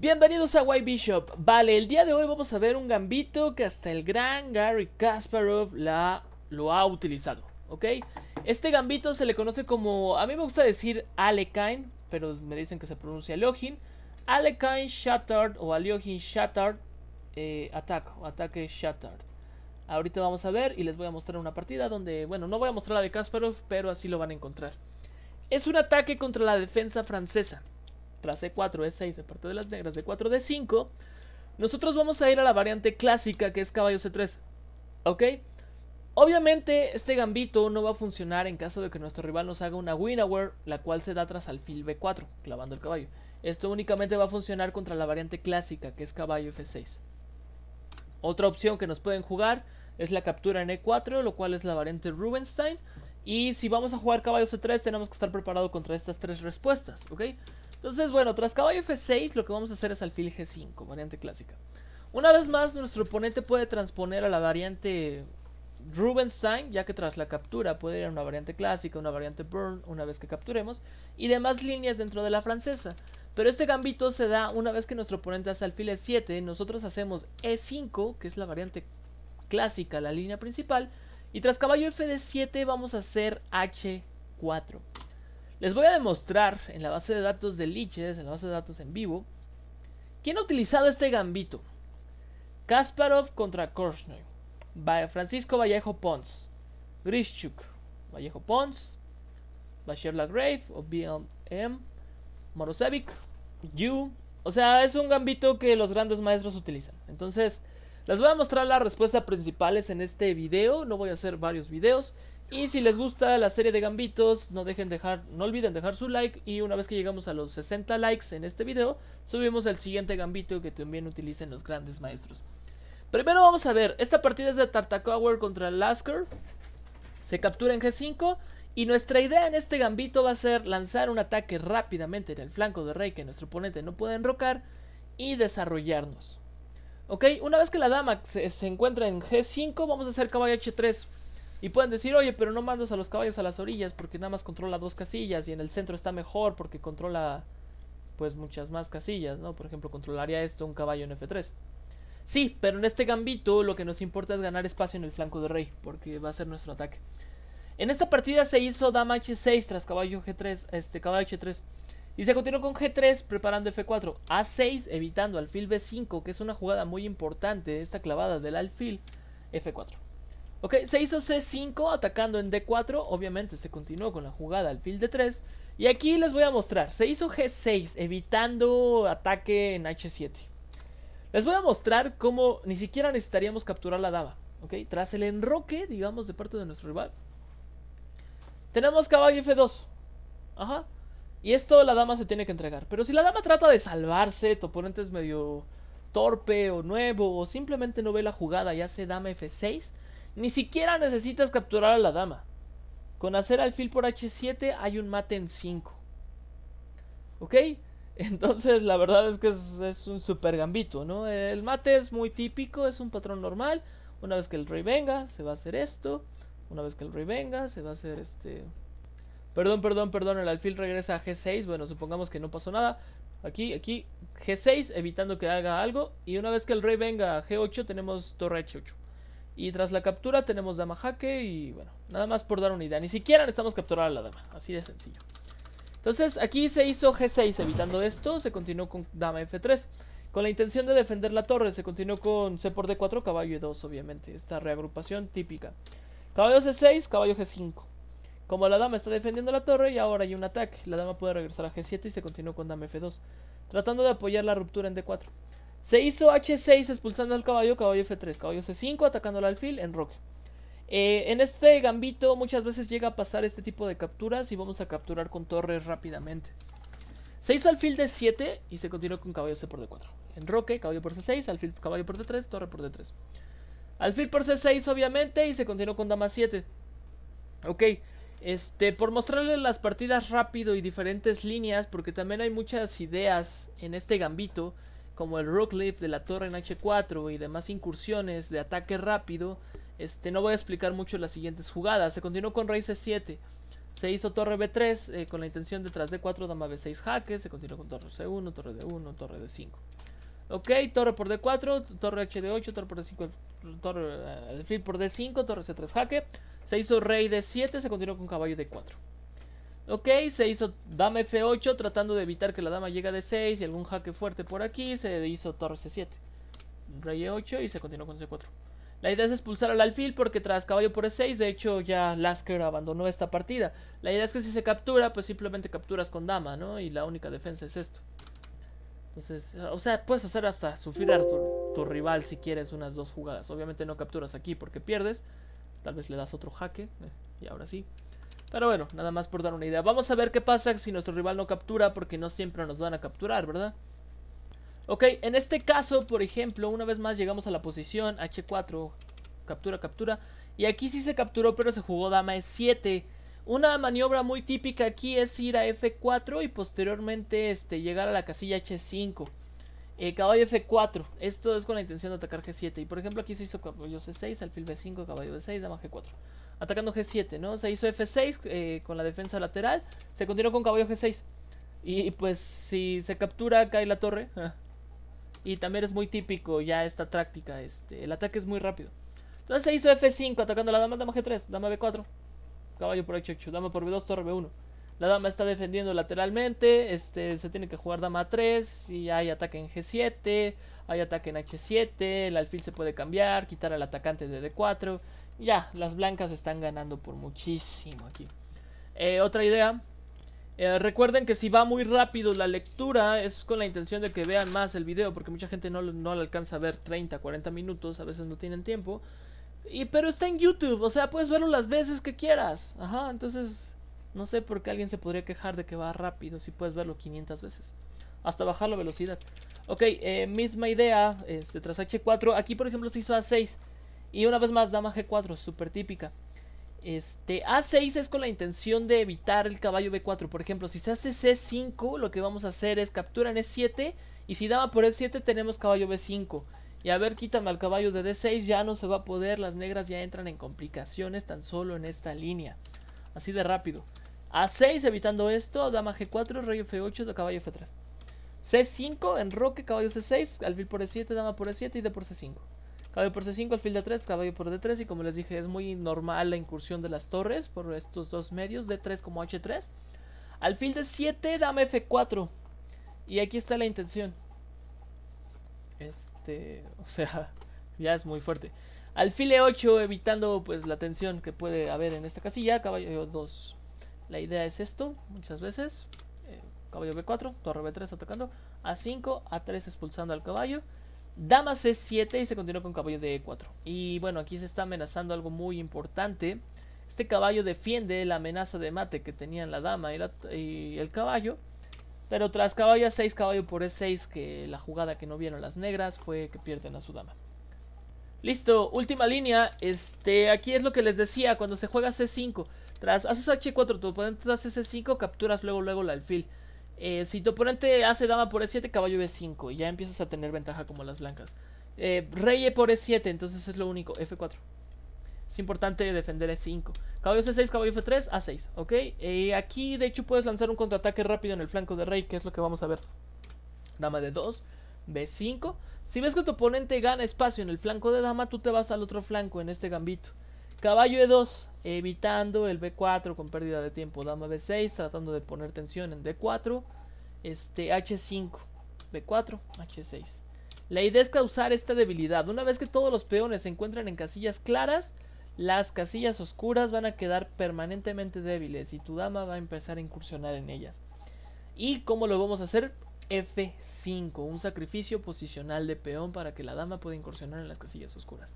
Bienvenidos a White Bishop. Vale, el día de hoy vamos a ver un gambito que hasta el gran Gary Kasparov lo ha utilizado, ¿ok? Este gambito se le conoce como, a mí me gusta decir Alekhine, pero me dicen que se pronuncia Aleojin. Alekhine Shattered o Aleojin Shattered eh, Attack o ataque Shattered. Ahorita vamos a ver y les voy a mostrar una partida donde, bueno, no voy a mostrar la de Kasparov, pero así lo van a encontrar. Es un ataque contra la defensa francesa. Tras E4, E6 de parte de las negras, de 4 D5. Nosotros vamos a ir a la variante clásica que es caballo C3. ¿Ok? Obviamente este gambito no va a funcionar en caso de que nuestro rival nos haga una Winnower, la cual se da tras alfil B4, clavando el caballo. Esto únicamente va a funcionar contra la variante clásica que es caballo F6. Otra opción que nos pueden jugar es la captura en E4, lo cual es la variante Rubinstein. Y si vamos a jugar caballo C3 tenemos que estar preparados contra estas tres respuestas, ¿ok? Entonces, bueno, tras caballo F6 lo que vamos a hacer es alfil G5, variante clásica. Una vez más, nuestro oponente puede transponer a la variante Rubinstein, ya que tras la captura puede ir a una variante clásica, una variante burn, una vez que capturemos, y demás líneas dentro de la francesa. Pero este gambito se da una vez que nuestro oponente hace alfil E7, nosotros hacemos E5, que es la variante clásica, la línea principal, y tras caballo f 7 vamos a hacer H4. Les voy a demostrar en la base de datos de Liches, en la base de datos en vivo, quién ha utilizado este gambito. Kasparov contra Korshnoy. Francisco Vallejo Pons. Grishchuk. Vallejo Pons. Bashir Lagrave o BLM. Morosevic. Yu. O sea, es un gambito que los grandes maestros utilizan. Entonces, les voy a mostrar las respuestas principales en este video. No voy a hacer varios videos. Y si les gusta la serie de gambitos, no dejen dejar, no olviden dejar su like. Y una vez que llegamos a los 60 likes en este video, subimos el siguiente gambito que también utilicen los grandes maestros. Primero vamos a ver, esta partida es de Tartakower contra Lasker. Se captura en G5. Y nuestra idea en este gambito va a ser lanzar un ataque rápidamente en el flanco de rey que nuestro oponente no puede enrocar. Y desarrollarnos. Ok, una vez que la dama se, se encuentra en G5, vamos a hacer caballo H3. Y pueden decir, oye, pero no mandas a los caballos a las orillas porque nada más controla dos casillas y en el centro está mejor porque controla pues muchas más casillas, ¿no? Por ejemplo, controlaría esto un caballo en F3. Sí, pero en este gambito lo que nos importa es ganar espacio en el flanco de rey porque va a ser nuestro ataque. En esta partida se hizo dama H6 tras caballo G3, este caballo H3. Y se continuó con G3 preparando F4. A6 evitando alfil B5, que es una jugada muy importante, esta clavada del alfil F4. Ok, se hizo C5 atacando en D4, obviamente se continuó con la jugada alfil D3. Y aquí les voy a mostrar, se hizo G6 evitando ataque en H7. Les voy a mostrar cómo ni siquiera necesitaríamos capturar la dama. Ok, tras el enroque, digamos, de parte de nuestro rival. Tenemos caballo F2. Ajá. Y esto la dama se tiene que entregar. Pero si la dama trata de salvarse, tu oponente es medio torpe o nuevo, o simplemente no ve la jugada y hace dama F6, ni siquiera necesitas capturar a la dama. Con hacer alfil por H7 hay un mate en 5. ¿Ok? Entonces la verdad es que es, un super gambito, ¿no? El mate es muy típico, es un patrón normal. Una vez que el rey venga, se va a hacer esto. Una vez que el rey venga, se va a hacer este... Perdón, perdón, perdón, el alfil regresa a G6. Bueno, supongamos que no pasó nada. Aquí, aquí, G6, evitando que haga algo. Y una vez que el rey venga a G8, tenemos torre H8. Y tras la captura tenemos dama jaque y bueno, nada más por dar una idea. Ni siquiera necesitamos capturar a la dama, así de sencillo. Entonces aquí se hizo G6 evitando esto, se continuó con dama F3. Con la intención de defender la torre, se continuó con C por D4, caballo E2 obviamente, esta reagrupación típica. Caballo C6, caballo G5. Como la dama está defendiendo la torre y ahora hay un ataque, la dama puede regresar a G7 y se continuó con dama F2, tratando de apoyar la ruptura en D4. Se hizo H6 expulsando al caballo, caballo F3, caballo C5 atacando al alfil en roque. Eh, en este gambito muchas veces llega a pasar este tipo de capturas y vamos a capturar con torres rápidamente. Se hizo alfil de 7 y se continuó con caballo C por D4. En roque, caballo por C6, alfil caballo por D3, torre por D3. Alfil por C6 obviamente y se continuó con dama 7. Ok, este, por mostrarles las partidas rápido y diferentes líneas, porque también hay muchas ideas en este gambito como el Rook Lift de la torre en H4 y demás incursiones de ataque rápido, este, no voy a explicar mucho las siguientes jugadas. Se continuó con rey C7. Se hizo torre B3 eh, con la intención de tras D4, dama B6 jaque. Se continuó con torre C1, torre D1, torre D5. Ok, torre por D4, torre HD8, torre por D5, torre eh, alfil por D5, torre C3 jaque. Se hizo rey D7, se continuó con caballo D4. Ok, se hizo dama F8 tratando de evitar que la dama llegue a D6 y algún jaque fuerte por aquí. Se hizo torre C7. Rey E8 y se continuó con C4. La idea es expulsar al alfil porque tras caballo por E6, de hecho ya Lasker abandonó esta partida. La idea es que si se captura, pues simplemente capturas con dama, ¿no? Y la única defensa es esto. Entonces, o sea, puedes hacer hasta sufrir a tu, rival si quieres unas dos jugadas. Obviamente no capturas aquí porque pierdes. Tal vez le das otro jaque. Eh, y ahora sí. Pero bueno, nada más por dar una idea. Vamos a ver qué pasa si nuestro rival no captura porque no siempre nos van a capturar, ¿verdad? Ok, en este caso, por ejemplo, una vez más llegamos a la posición H4, captura, captura. Y aquí sí se capturó, pero se jugó dama E7. Una maniobra muy típica aquí es ir a F4 y posteriormente este, llegar a la casilla H5. Eh, caballo F4, esto es con la intención de atacar G7. Y por ejemplo aquí se hizo caballo C6, alfil B5, caballo B6, dama G4. Atacando G7, ¿no? Se hizo F6 eh, con la defensa lateral, se continuó con caballo G6. Y pues si se captura cae la torre. Y también es muy típico ya esta táctica. Este, el ataque es muy rápido. Entonces se hizo F5 atacando la dama, dama G3, dama B4. Caballo por H8, dama por B2, torre B1. La dama está defendiendo lateralmente. Este, se tiene que jugar dama 3. Y hay ataque en G7. Hay ataque en H7. El alfil se puede cambiar. Quitar al atacante de D4. Ya, las blancas están ganando por muchísimo aquí. Eh, otra idea eh, recuerden que si va muy rápido la lectura es con la intención de que vean más el video porque mucha gente no, no alcanza a ver 30, 40 minutos, a veces no tienen tiempo. Y, pero está en YouTube, o sea, puedes verlo las veces que quieras. Ajá, entonces no sé por qué alguien se podría quejar de que va rápido si puedes verlo 500 veces. Hasta bajar la velocidad. Ok, eh, misma idea, este, tras H4. Aquí por ejemplo se hizo A6. Y una vez más, dama G4, súper típica. Este, A6 es con la intención de evitar el caballo B4. Por ejemplo, si se hace C5, lo que vamos a hacer es captura en E7. Y si dama por E7, tenemos caballo B5. Y a ver, quítame al caballo de D6, ya no se va a poder. Las negras ya entran en complicaciones tan solo en esta línea. Así de rápido. A6, evitando esto, dama G4, rey F8, caballo F3. C5, enroque, caballo C6, alfil por E7, dama por E7 y D por C5. Caballo por C5, alfil de 3, caballo por D3 y como les dije es muy normal la incursión de las torres por estos dos medios, D3 como H3. Alfil de 7, dama F4. Y aquí está la intención. Este, o sea, ya es muy fuerte. Alfil E8 evitando pues la tensión que puede haber en esta casilla, caballo 2. La idea es esto, muchas veces. Eh, caballo B4, torre B3 atacando. A5, A3 expulsando al caballo. Dama C7 y se continúa con caballo de E4. Y bueno, aquí se está amenazando algo muy importante. Este caballo defiende la amenaza de mate que tenían la dama y, el caballo. Pero tras caballo A6, caballo por E6, que la jugada que no vieron las negras fue que pierden a su dama. Listo, última línea. Este, aquí es lo que les decía, cuando se juega C5. Tras haces H4, tu oponente hace C5, capturas luego luego la alfil. Eh, si tu oponente hace dama por E7, caballo B5. Y ya empiezas a tener ventaja como las blancas. Eh, rey e por E7, entonces es lo único. F4. Es importante defender E5. Caballo C6, caballo F3, A6. ¿Ok? Eh, aquí de hecho puedes lanzar un contraataque rápido en el flanco de rey, que es lo que vamos a ver. Dama de 2, B5. Si ves que tu oponente gana espacio en el flanco de dama, tú te vas al otro flanco en este gambito. Caballo E2, evitando el B4 con pérdida de tiempo. Dama B6, tratando de poner tensión en D4. Este H5, B4, H6. La idea es causar esta debilidad. Una vez que todos los peones se encuentran en casillas claras, las casillas oscuras van a quedar permanentemente débiles y tu dama va a empezar a incursionar en ellas. ¿Y cómo lo vamos a hacer? F5, un sacrificio posicional de peón para que la dama pueda incursionar en las casillas oscuras.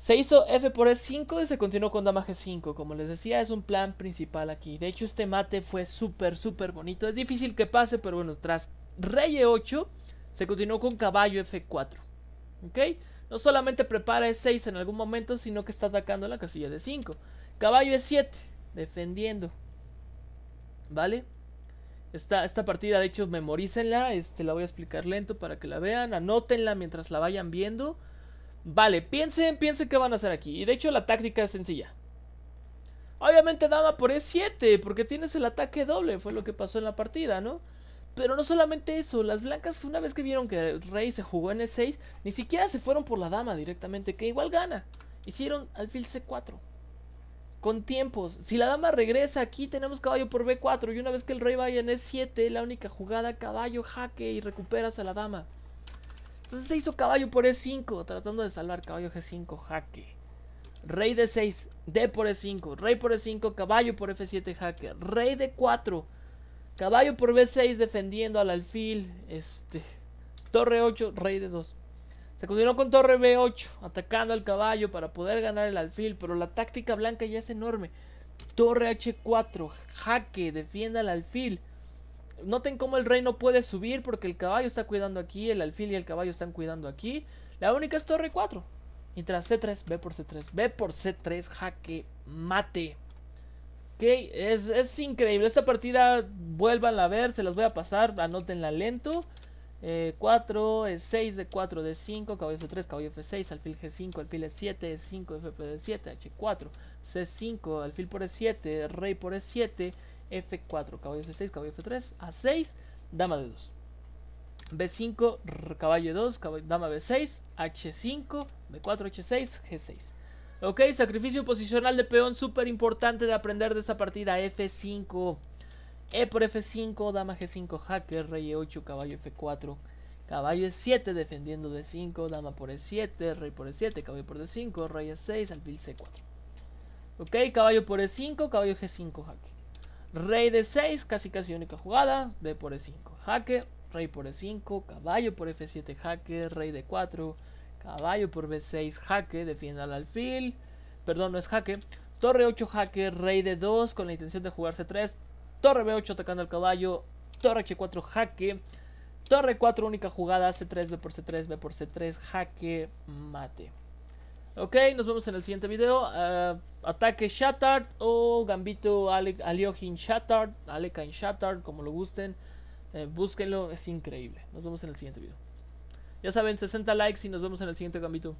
Se hizo F por E5 y se continuó con dama G5. Como les decía, es un plan principal aquí. De hecho, este mate fue súper, súper bonito. Es difícil que pase, pero bueno, tras rey E8 se continuó con caballo F4. ¿Ok? No solamente prepara E6 en algún momento, sino que está atacando la casilla de 5. Caballo E7, defendiendo. ¿Vale? Esta, esta partida, de hecho, memorícenla. Este, la voy a explicar lento para que la vean. Anótenla mientras la vayan viendo. Vale, piensen, piensen qué van a hacer aquí. Y de hecho la táctica es sencilla. Obviamente dama por E7, porque tienes el ataque doble, fue lo que pasó en la partida, ¿no? Pero no solamente eso, las blancas una vez que vieron que el rey se jugó en E6, ni siquiera se fueron por la dama directamente, que igual gana. Hicieron alfil C4. Con tiempos. Si la dama regresa aquí, tenemos caballo por B4. Y una vez que el rey vaya en E7, la única jugada, caballo, jaque y recuperas a la dama. Entonces se hizo caballo por E5, tratando de salvar caballo G5, jaque. Rey de 6, D por E5, rey por E5, caballo por F7 jaque, rey de 4, caballo por B6 defendiendo al alfil, este, torre 8, rey de 2. Se continuó con torre B8, atacando al caballo para poder ganar el alfil, pero la táctica blanca ya es enorme. Torre H4, jaque, defienda al alfil. Noten cómo el rey no puede subir porque el caballo está cuidando aquí, el alfil y el caballo están cuidando aquí. La única es torre 4. Mientras C3, B por C3, B por C3, jaque, mate. Ok, es, es increíble. Esta partida, vuelvan a ver, se las voy a pasar, anótenla lento. 4, 6 de 4 de 5, caballo F3, caballo F6, alfil G5, alfil E7, E5, FP de 7, H4, C5, alfil por E7, rey por E7, F4, caballo C6, caballo F3, A6, dama de 2. B5, caballo 2, dama B6, H5, B4, H6, G6. Ok, sacrificio posicional de peón, súper importante de aprender de esta partida. F5, E por F5, dama G5, jaque, rey E8, caballo F4, caballo E7, defendiendo D5, dama por E7, rey por E7, caballo por D5, rey E6, alfil C4. Ok, caballo por E5, caballo G5, jaque. Rey D6, casi casi única jugada, D por E5, jaque, rey por E5, caballo por F7 jaque, rey de 4, caballo por B6 jaque, defiende al alfil, perdón, no es jaque, torre 8 jaque, rey de 2 con la intención de jugarse 3, torre B8 atacando al caballo, torre H4 jaque, torre 4 única jugada, C3, B por C3, B por C3, jaque, mate. Ok, nos vemos en el siguiente video. Uh, ataque Shattard o Gambito Aliojin Shattard, Alekain Shattard, como lo gusten. Eh, búsquenlo, es increíble. Nos vemos en el siguiente video. Ya saben, 60 likes y nos vemos en el siguiente gambito.